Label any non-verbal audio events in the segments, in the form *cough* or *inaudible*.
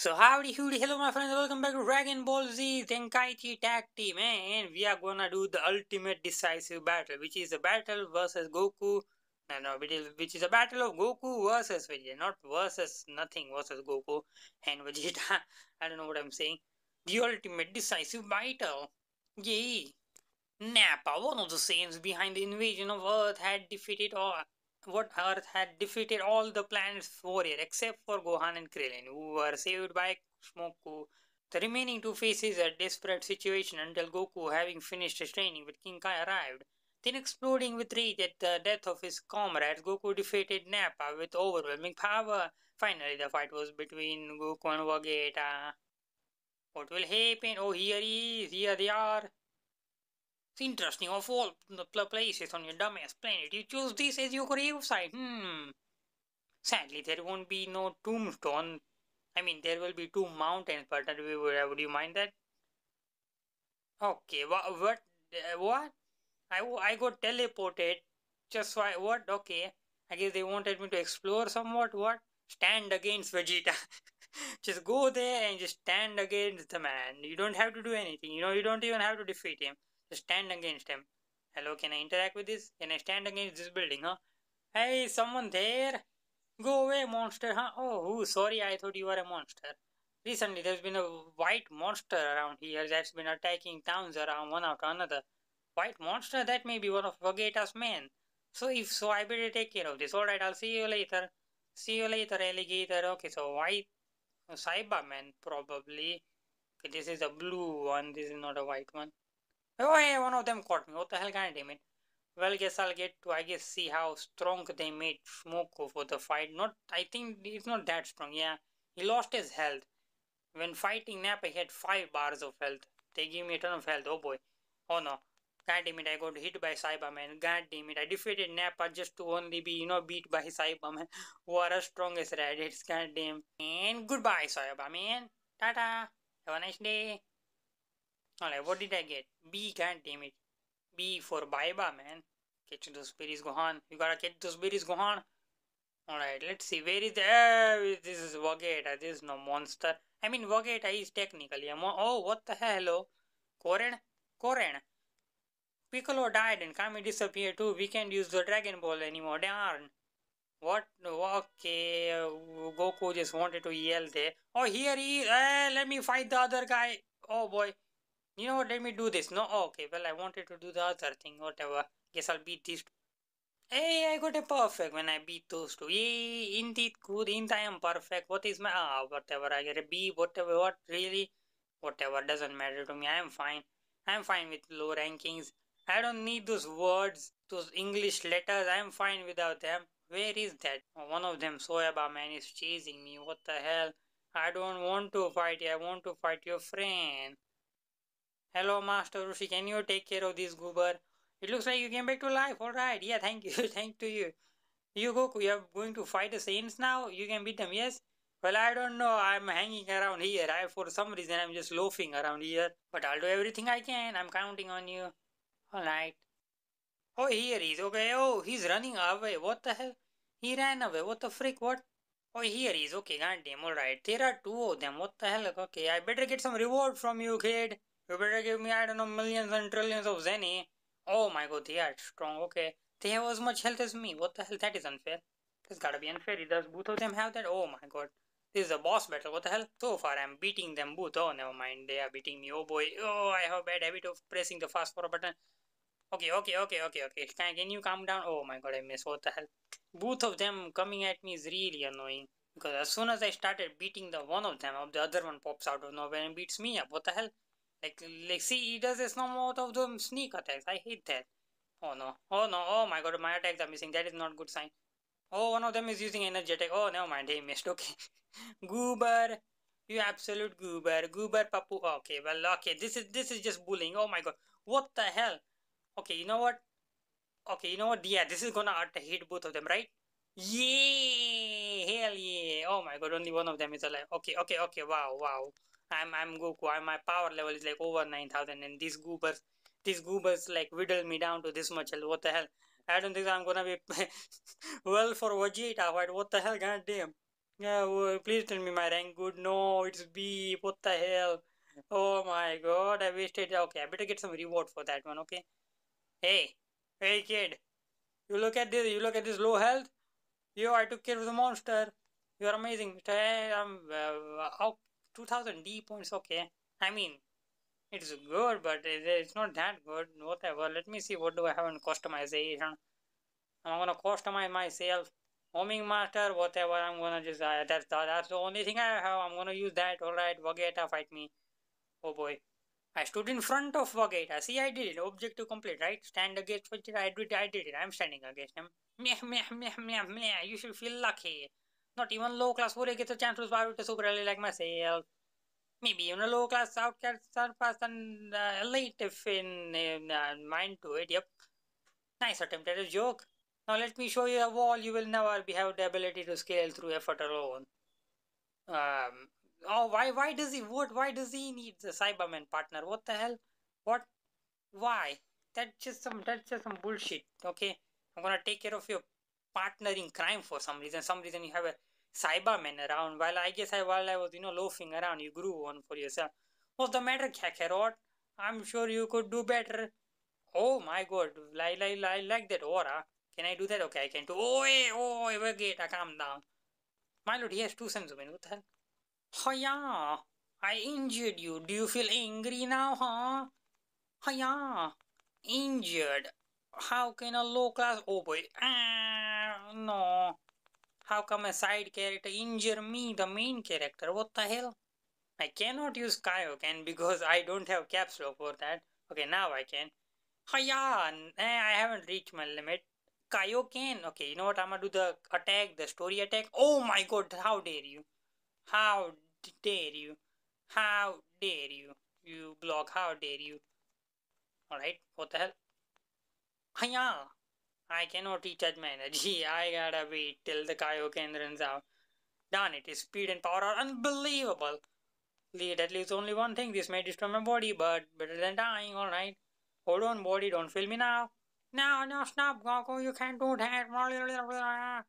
So howdy howdy, hello my friends, welcome back to Dragon Ball Z Tenkaichi Tag Team. And we are gonna do the ultimate decisive battle which is a battle versus Goku. No no which is a battle of Goku versus Vegeta not versus nothing versus Goku and Vegeta. *laughs* I don't know what I'm saying. The ultimate decisive battle. Yay. Nappa one of the Saiyans behind the invasion of Earth had defeated all what Earth had defeated all the planet's warriors except for Gohan and Krillin, who were saved by Shmoku. The remaining two faces a desperate situation until Goku, having finished his training with King Kai, arrived. Then, exploding with rage at the death of his comrades, Goku defeated Nappa with overwhelming power. Finally, the fight was between Goku and Vegeta. What will happen? Oh, here he is. Here they are. Interesting. Of all the places on your dumbass planet, you choose this as your grave site. Hmm. Sadly, there won't be no tombstone. I mean, there will be two mountains, but would you mind that? Okay, what? What? Uh, what? I, I got teleported. Just why? What? Okay. I guess they wanted me to explore somewhat. What? Stand against Vegeta. *laughs* just go there and just stand against the man. You don't have to do anything. You know, you don't even have to defeat him stand against him. Hello, can I interact with this? Can I stand against this building, huh? Hey, someone there? Go away, monster, huh? Oh, sorry, I thought you were a monster. Recently, there's been a white monster around here that's been attacking towns around one after another. White monster? That may be one of Vegeta's men. So if so, I better take care of this. Alright, I'll see you later. See you later, alligator. Okay, so white Saibaman, probably. Okay, this is a blue one. This is not a white one. Oh, hey, one of them caught me. What the hell I damn it? Well, guess I'll get to, I guess, see how strong they made Shmoku for the fight. Not, I think he's not that strong. Yeah, he lost his health. When fighting Nappa, he had 5 bars of health. They gave me a ton of health. Oh boy. Oh no. God damn it, I got hit by Saibaman. God damn it, I defeated Nappa just to only be, you know, beat by Saibaman, *laughs* who are as strong as Raditz. God damn. And goodbye, Saibaman. Ta-ta. Have a nice day. Alright, what did I get? B, god damn it. B for Baiba, man. Catch those berries, Gohan. You gotta catch those berries, Gohan. Alright, let's see. Where is the... Uh, this is Vegeta. This is no monster. I mean, Vegeta is technically a. Oh, what the hell? Hello? Koren? Koren? Piccolo died and Kami disappeared too. We can't use the Dragon Ball anymore. Darn. What? Okay. Goku just wanted to yell there. Oh, here he is. Uh, let me fight the other guy. Oh boy. You know what, let me do this. No, oh, okay, well, I wanted to do the other thing, whatever. Guess I'll beat these two. Hey, I got a perfect when I beat those two. Yay, indeed, good, indeed, I am perfect. What is my, ah, whatever, I get a B, whatever, what, really? Whatever, doesn't matter to me, I am fine. I am fine with low rankings. I don't need those words, those English letters, I am fine without them. Where is that? one of them, Soyaba man, is chasing me. What the hell? I don't want to fight you. I want to fight your friend. Hello, Master Roshi. Can you take care of this goober? It looks like you came back to life. Alright. Yeah, thank you. *laughs* thank to you. You go. You're going to fight the Saiyans now? You can beat them, yes? Well, I don't know. I'm hanging around here. I, for some reason, I'm just loafing around here. But I'll do everything I can. I'm counting on you. Alright. Oh, here he is. Okay. Oh, he's running away. What the hell? He ran away. What the frick? What? Oh, here he is. Okay, goddamn. Alright. There are two of them. What the hell? Okay, I better get some reward from you, kid. You better give me, I don't know, millions and trillions of zeni. Oh my god, they are strong, okay. They have as much health as me. What the hell? That is unfair. This gotta be unfair. Does both of them have that? Oh my god. This is a boss battle. What the hell? So far, I'm beating them both. Oh, never mind. They are beating me. Oh boy. Oh, I have a bad habit of pressing the fast forward button. Okay, okay, okay, okay, okay. Can, can you calm down? Oh my god, I miss. What the hell? Both of them coming at me is really annoying. Because as soon as I started beating the one of them, the other one pops out of nowhere and beats me up. What the hell? Like, like, see, he does a small of them sneak attacks. I hate that. Oh no. Oh no. Oh my god, my attacks are missing. That is not good sign. Oh, one of them is using energy attack. Oh, never mind. He missed. *laughs* Okay. goober. You absolute goober. Goober papu. Okay, well, okay. This is this is just bullying. Oh my god. What the hell? Okay, you know what? Okay, you know what? Yeah, this is gonna hit both of them, right? Yeah! Hell yeah! Oh my god, only one of them is alive. Okay, okay, okay. Wow, wow. I'm I'm Goku. I'm, my power level is like over 9000 and these goobers these goobers like whittle me down to this much. What the hell? I don't think I'm gonna be *laughs* well for Vegeta, but what the hell, god damn. Yeah, well, please tell me my rank good. No, it's B. What the hell? Oh my god, I wasted. Okay, I better get some reward for that one. Okay. Hey, hey kid, you look at this. You look at this low health. Yo, I took care of the monster. You're amazing. Hey, I'm uh, oh, 2000 D points. Okay. I mean, it's good, but it's not that good. Whatever. Let me see. What do I have in customization? I'm gonna customize myself. Homing master, whatever. I'm gonna just uh, that's the, that's the only thing I have. I'm gonna use that. All right, Vegeta, fight me. Oh boy. I stood in front of Vegeta. See, I did it. Objective complete, right? Stand against Vegeta. I did, I did it. I'm standing against him. Meh, meh, meh, meh, meh. You should feel lucky. Not even low class 4 gets a chance to survive with a super elite like myself. Maybe even a low class outcast surpass an uh, elite if in, in uh, mind to it. Yep. Nice attempt at a joke. Now let me show you a wall you will never be have the ability to scale through effort alone. Um, oh, why, why does he, what, why does he need the Saibaman partner? What the hell? What? Why? That's just some, that's just some bullshit, okay? I'm gonna take care of your partner in crime for some reason. Some reason you have a Saibaman around. While I guess I, while I was, you know, loafing around, you grew one for yourself. What's the matter, Kakarot? I'm sure you could do better. Oh my god, I, I, I like that aura. Can I do that? Okay, I can do. Oh, hey, oh, Vegeta, calm down. My lord, he has two sons of What the hell? Oh, yeah. I injured you. Do you feel angry now, huh? Oh, yeah. Injured. How can a low class. Oh, boy. Ah, no. How come a side character injure me, the main character? What the hell? I cannot use Kaioken because I don't have caps lock for that. Okay, now I can. Oh, yeah. I haven't reached my limit. Kaioken. Okay, you know what? I'm gonna do the attack, the story attack. Oh my god, how dare you? How dare you? How dare you? You block, how dare you? Alright, what the hell? Hiya! I cannot recharge my energy. I gotta wait till the Kaioken runs out. Darn it, his speed and power are unbelievable. That leaves only one thing. This may destroy my body, but better than dying, alright? Hold on, body, don't fail me now. No, no, stop, Goku, you can't do that.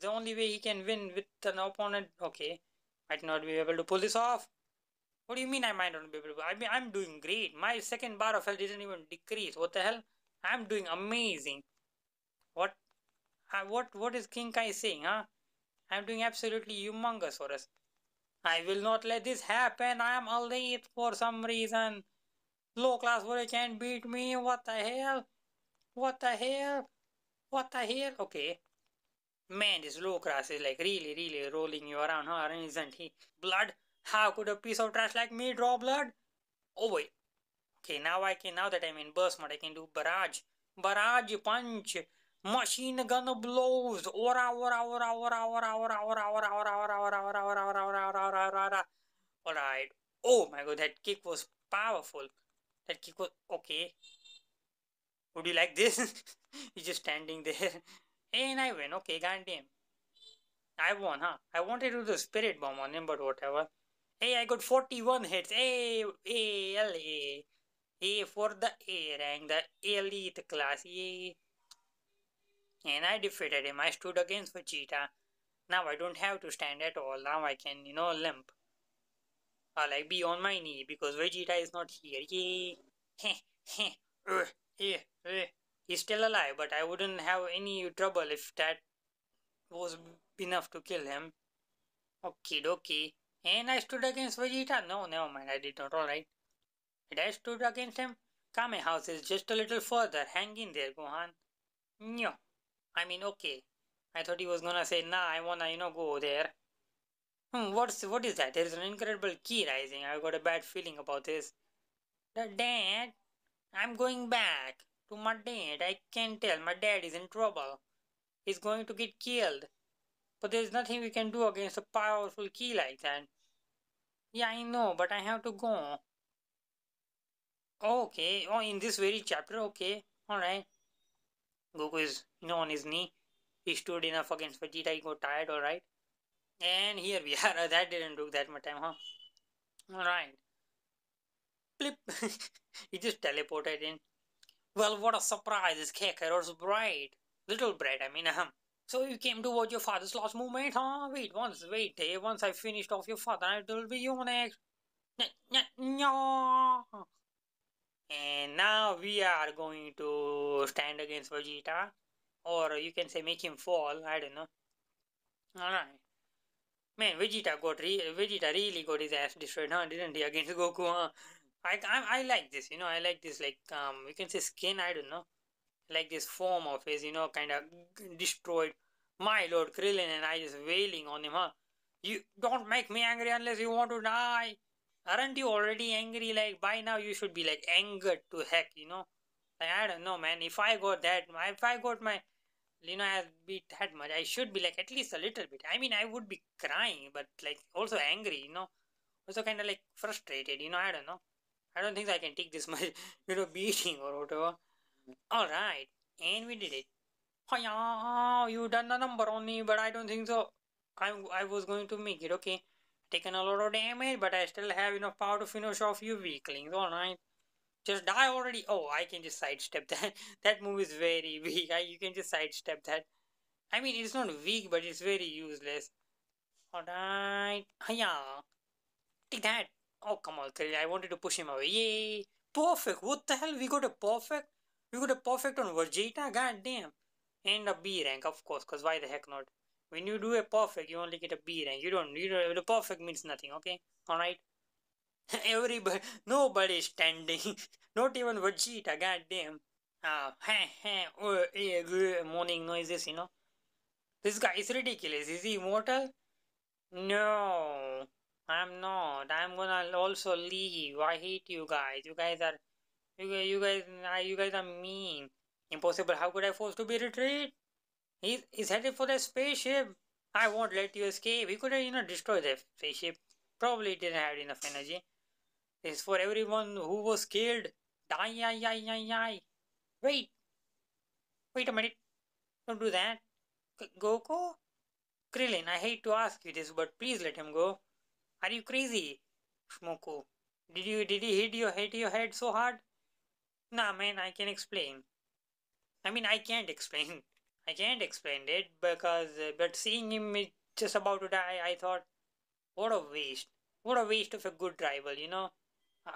The only way he can win with an opponent. Okay, might not be able to pull this off. What do you mean I might not be able to? I mean, I'm doing great. My second bar of health didn't even decrease. What the hell? I'm doing amazing. What? Uh, what? What is King Kai saying, huh? I'm doing absolutely humongous for us. I will not let this happen. I am elite for some reason. Low class warrior can't beat me. What the hell? What the hell? What the hell? Okay. Man, this low class is like really, really rolling you around, huh? Isn't he? Blood? How could a piece of trash like me draw blood? Oh wait. Okay, now I can, now that I'm in burst mode, I can do barrage. Barrage punch. Machine gun blows. Ora, ora, ora, ora, ora, ora, ora, ora, ora, ora, ora, ora, ora, ora, ora, ora, ora, ora. Alright. Oh my god, that kick was powerful. That kick was okay. Would you like this? He's just standing there. And I win. Okay, goddamn. I won, huh? I wanted to do the spirit bomb on him, but whatever. Hey, I got 41 hits. Hey, A, L, A. For the A rank, the elite class. Yay. And I defeated him. I stood against Vegeta. Now I don't have to stand at all. Now I can, you know, limp. Or like be on my knee because Vegeta is not here. Yay. *laughs* Uh, uh, uh. He's still alive, but I wouldn't have any trouble if that was enough to kill him. Okay, okay. And I stood against Vegeta? No, never mind, I did not, alright. Did I stood against him? Kame house is just a little further. Hang in there, Gohan. No. I mean, okay. I thought he was gonna say, nah, I wanna, you know, go there. Hmm, what's, what is that? There is an incredible ki rising. I've got a bad feeling about this. The dad? I'm going back to my dad. I can't tell my dad is in trouble. He's going to get killed. But there's nothing we can do against a powerful ki like that. Yeah, I know, but I have to go. Okay, oh, in this very chapter, okay, alright. Goku is, you know, on his knee. He stood enough against Vegeta, he got tired, alright. And here we *laughs* are. that didn't took that much time, huh? Alright. Flip. *laughs* he just teleported in. Well, what a surprise. This Kakarot's bright. Little bright, I mean, ahem. So you came to watch your father's last movement, huh? Wait, once, wait, eh? Once I finished off your father, it will be you next. No. And now we are going to stand against Vegeta, or you can say make him fall. I don't know. All right. Man, Vegeta got re- Vegeta really got his ass destroyed, huh? Didn't he against Goku? Huh? I, I I like this, you know. I like this, like um, you can say skin. I don't know like this form of his, you know, kind of destroyed my Lord Krillin and I just wailing on him, huh? You don't make me angry unless you want to die. Aren't you already angry? Like, by now you should be like angered to heck, you know? Like, I don't know, man. If I got that, if I got my, you know, I beat that much, I should be like at least a little bit. I mean, I would be crying, but like also angry, you know? Also kind of like frustrated, you know? I don't know. I don't think I can take this *laughs* much, you know, beating or whatever. Alright, and we did it. Hiya, you done the number on me, but I don't think so. I, I was going to make it, okay. Taken a lot of damage, but I still have enough power to finish off you weaklings, alright. Just die already. Oh, I can just sidestep *laughs* that. that move is very weak. I, you can just sidestep that. I mean, it's not weak, but it's very useless. Alright. Hiya. Take that. Oh, come on, I wanted to push him away. Yay. Perfect. What the hell? We got a perfect? We got a perfect on Vegeta, god damn. And a B rank, of course, because why the heck not? When you do a perfect, you only get a B rank. You don't, you don't, the perfect means nothing, okay? Alright? *laughs* Everybody, nobody is standing. *laughs* not even Vegeta, god damn. Heh, heh, oh, eh, morning noises, you know? This guy is ridiculous. Is he immortal? No, I'm not. I'm gonna also leave. I hate you guys. You guys are you, you guys, you guys are mean. Impossible. How could I force to be retreat? He's, he's headed for the spaceship. I won't let you escape. He could have, you know, destroyed the spaceship. Probably didn't have enough energy. This is for everyone who was killed. Die, die, die, die, die. Wait. Wait a minute. Don't do that. Goku? Krillin, I hate to ask you this, but please let him go. Are you crazy? Shmoku. Did you did he hit your hit your head so hard? Nah, man, I can explain. I mean, I can't *laughs* explain. I can't explain it because, uh, but seeing him just about to die, I thought, what a waste. What a waste of a good rival, you know?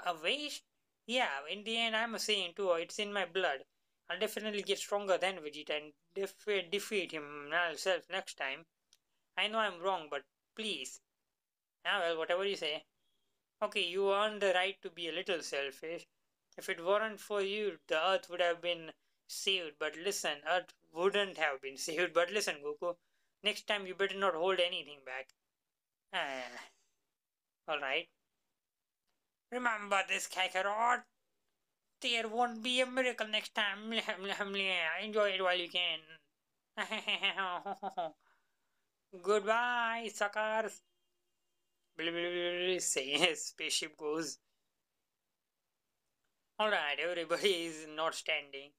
A, waste? Yeah, in the end, I'm a Saiyan too, it's in my blood. I'll definitely get stronger than Vegeta and def- defeat him myself next time. I know I'm wrong, but please. Ah, well, whatever you say. Okay, you earn the right to be a little selfish. If it weren't for you, the earth would have been saved. But listen, earth wouldn't have been saved. But listen, Goku, next time you better not hold anything back. Ah. Alright. Remember this, Kakarot. There won't be a miracle next time. Enjoy it while you can. *laughs* Goodbye, suckers. Say *laughs* spaceship goes. Alright, everybody is not standing.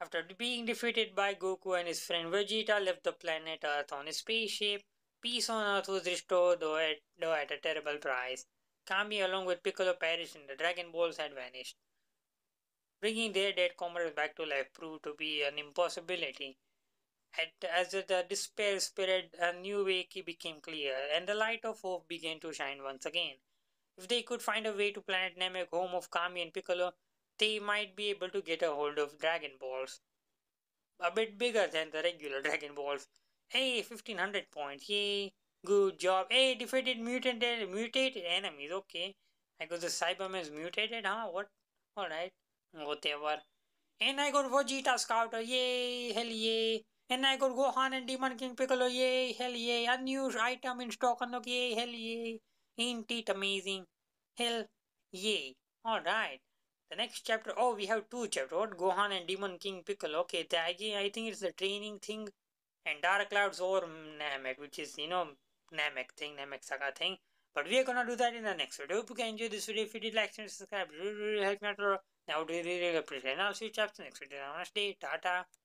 After being defeated by Goku and his friend Vegeta left the planet Earth on a spaceship, peace on Earth was restored though at, though at a terrible price. Kami along with Piccolo perished and the Dragon Balls had vanished. Bringing their dead comrades back to life proved to be an impossibility. As the despair spread, a new way became clear, and the light of hope began to shine once again. If they could find a way to planet Namek, home of Kami and Piccolo, they might be able to get a hold of Dragon Balls. A bit bigger than the regular Dragon Balls. Hey, 1500 points, yay! Good job. Hey, defeated mutant, eh, mutated enemies, okay. I got the Saibamen's mutated, huh? What? Alright, whatever. And I got Vegeta Scouter, yay, hell yay. And I got Gohan and Demon King Piccolo, yay, hell yay. A new item in stock unlock, yay, hell yay. Ain't it amazing? Hell, yay. Alright. The next chapter, oh, we have two chapters. What? Gohan and Demon King Piccolo. Okay, the, I think it's the training thing. And Dark Clouds or Namek, which is, you know, Namek thing, Namek Saga thing. But we are gonna do that in the next video. Hope you can enjoy this video. If you did like and subscribe, really, really help me out. That would really, really appreciate it. And I'll see you chaps next video. Day. Tata.